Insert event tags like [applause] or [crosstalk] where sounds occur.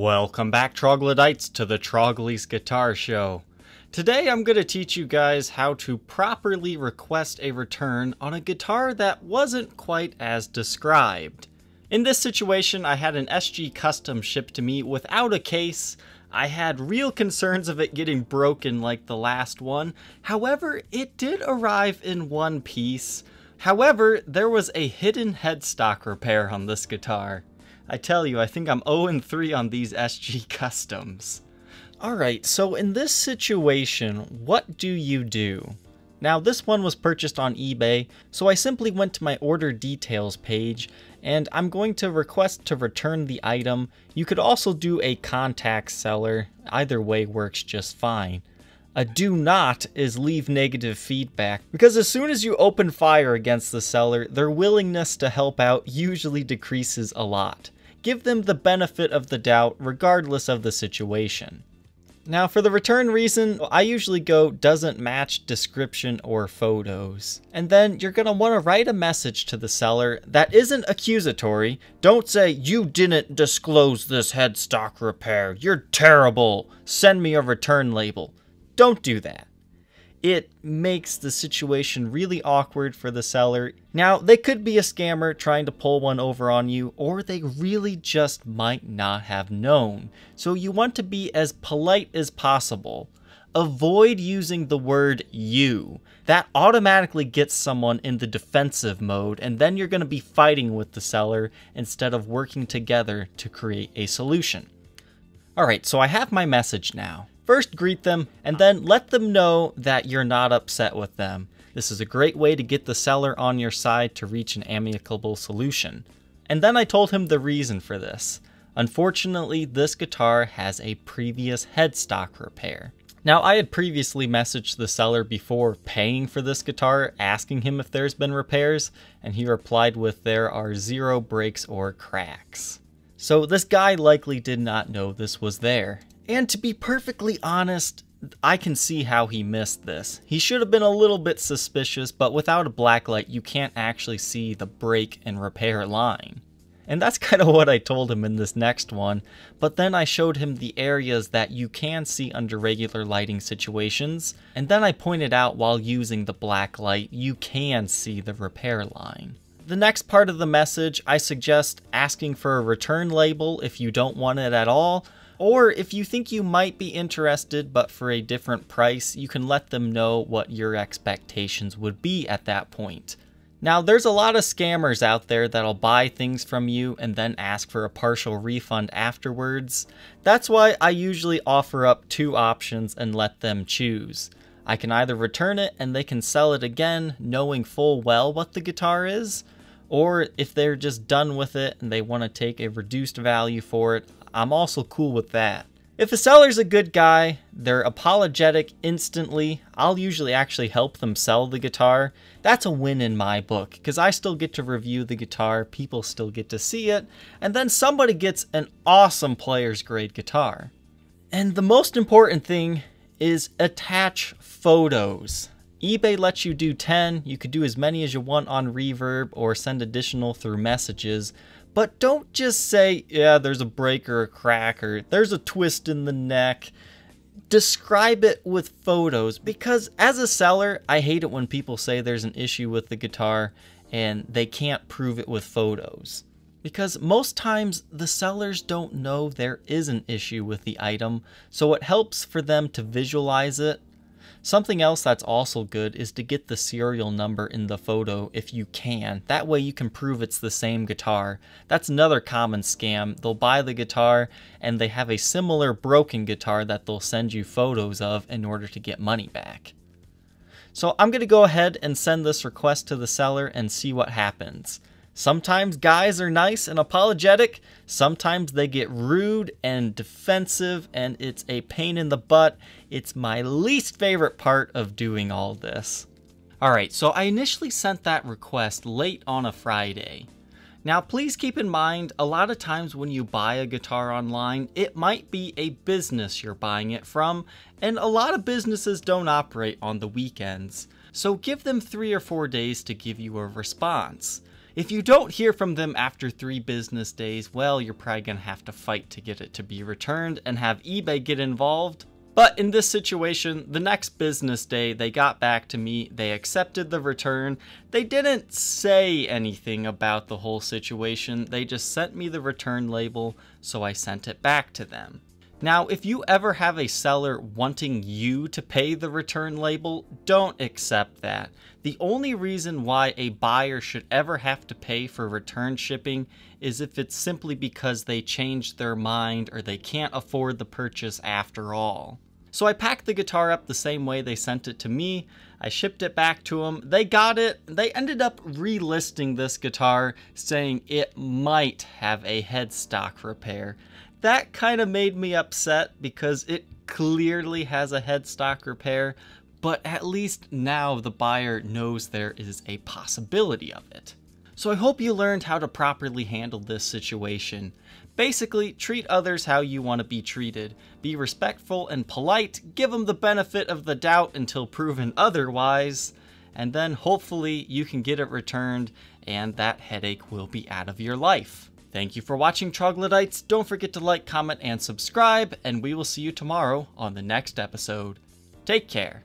Welcome back, troglodytes, to the Trogly's Guitar Show. Today I'm going to teach you guys how to properly request a return on a guitar that wasn't quite as described. In this situation, I had an SG Custom shipped to me without a case. I had real concerns of it getting broken like the last one. However, it did arrive in one piece. However, there was a hidden headstock repair on this guitar. I tell you, I think I'm 0-3 on these SG [laughs] Customs. Alright, so in this situation, what do you do? Now this one was purchased on eBay, so I simply went to my order details page, and I'm going to request to return the item. You could also do a contact seller, either way works just fine. A do not is leave negative feedback, because as soon as you open fire against the seller, their willingness to help out usually decreases a lot give them the benefit of the doubt regardless of the situation. Now for the return reason, I usually go doesn't match description or photos. And then you're gonna wanna write a message to the seller that isn't accusatory. Don't say, you didn't disclose this headstock repair, you're terrible, send me a return label. Don't do that it makes the situation really awkward for the seller. Now, they could be a scammer trying to pull one over on you, or they really just might not have known. So you want to be as polite as possible. Avoid using the word you. That automatically gets someone in the defensive mode, and then you're going to be fighting with the seller instead of working together to create a solution. Alright, so I have my message now. First, greet them, and then let them know that you're not upset with them. This is a great way to get the seller on your side to reach an amicable solution. And then I told him the reason for this. Unfortunately, this guitar has a previous headstock repair. Now, I had previously messaged the seller before paying for this guitar, asking him if there's been repairs, and he replied with there are zero breaks or cracks. So this guy likely did not know this was there, and to be perfectly honest, I can see how he missed this. He should have been a little bit suspicious, but without a blacklight, you can't actually see the break and repair line. And that's [laughs] kind of what I told him in this next one, but then I showed him the areas that you can see under regular lighting situations, and then I pointed out while using the black light, you can see the repair line. The next part of the message, I suggest asking for a return label if you don't want it at all, or if you think you might be interested but for a different price, you can let them know what your expectations would be at that point. Now, there's a lot of scammers out there that'll buy things from you and then ask for a partial refund afterwards. That's why I usually offer up two options and let them choose. I can either return it and they can sell it again knowing full well what the guitar is, or if they're just done with it and they want to take a reduced value for it, I'm also cool with that. If a seller's a good guy, they're apologetic instantly, I'll usually actually help them sell the guitar. That's a win in my book, because I still get to review the guitar, people still get to see it, and then somebody gets an awesome player's grade guitar. And the most important thing is attach photos. eBay lets you do 10, you could do as many as you want on Reverb or send additional through messages, but don't just say, yeah, there's a break or a crack or there's a twist in the neck. Describe it with photos because as a seller, I hate it when people say there's an issue with the guitar and they can't prove it with photos. Because most times the sellers don't know there is an issue with the item, so it helps for them to visualize it Something else that's also good is to get the serial number in the photo if you can. That way you can prove it's the same guitar. That's another common scam. They'll buy the guitar and they have a similar broken guitar that they'll send you photos of in order to get money back. So I'm going to go ahead and send this request to the seller and see what happens. Sometimes guys are nice and apologetic, sometimes they get rude and defensive, and it's a pain in the butt. It's my least favorite part of doing all this. Alright, so I initially sent that request late on a Friday. Now please keep in mind, a lot of times when you buy a guitar online, it might be a business you're buying it from, and a lot of businesses don't operate on the weekends. So give them three or four days to give you a response. If you don't hear from them after three business days, well, you're probably going to have to fight to get it to be returned and have eBay get involved. But in this situation, the next business day, they got back to me, they accepted the return. They didn't say anything about the whole situation, they just sent me the return label, so I sent it back to them. Now, if you ever have a seller wanting you to pay the return label, don't accept that. The only reason why a buyer should ever have to pay for return shipping is if it's simply because they changed their mind or they can't afford the purchase after all. So I packed the guitar up the same way they sent it to me. I shipped it back to them. They got it. They ended up relisting this guitar saying it might have a headstock repair that kind of made me upset because it clearly has a headstock repair, but at least now the buyer knows there is a possibility of it. So I hope you learned how to properly handle this situation. Basically, treat others how you want to be treated. Be respectful and polite, give them the benefit of the doubt until proven otherwise, and then hopefully you can get it returned and that headache will be out of your life. Thank you for watching Troglodytes. Don't forget to like, comment, and subscribe, and we will see you tomorrow on the next episode. Take care.